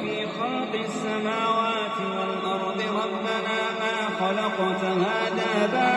في خلق السماوات والأرض. ربنا ما خلقت هذا باطلا